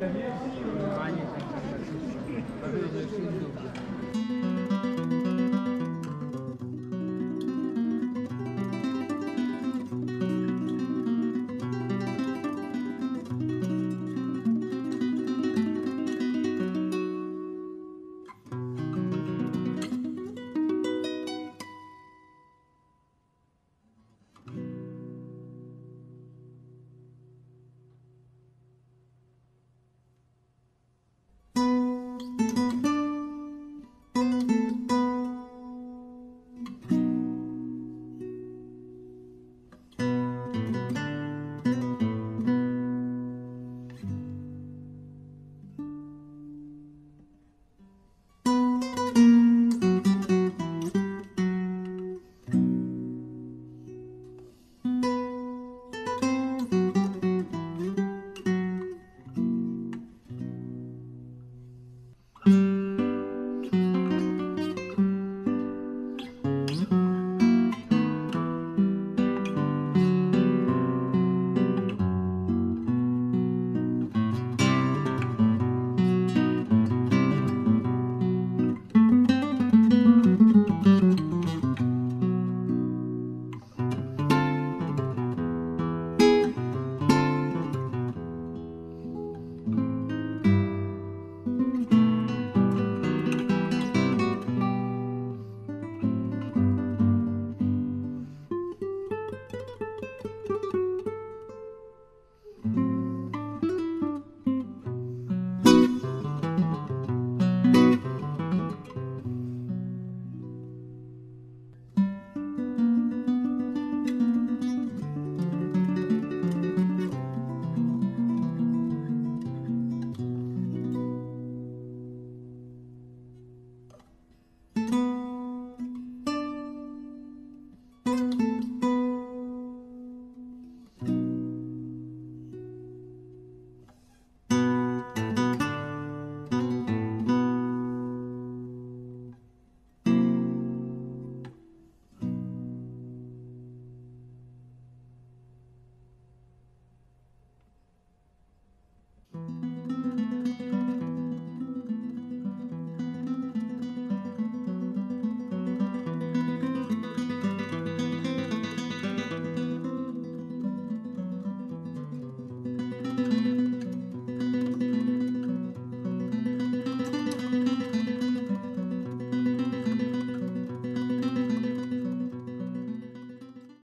Müzik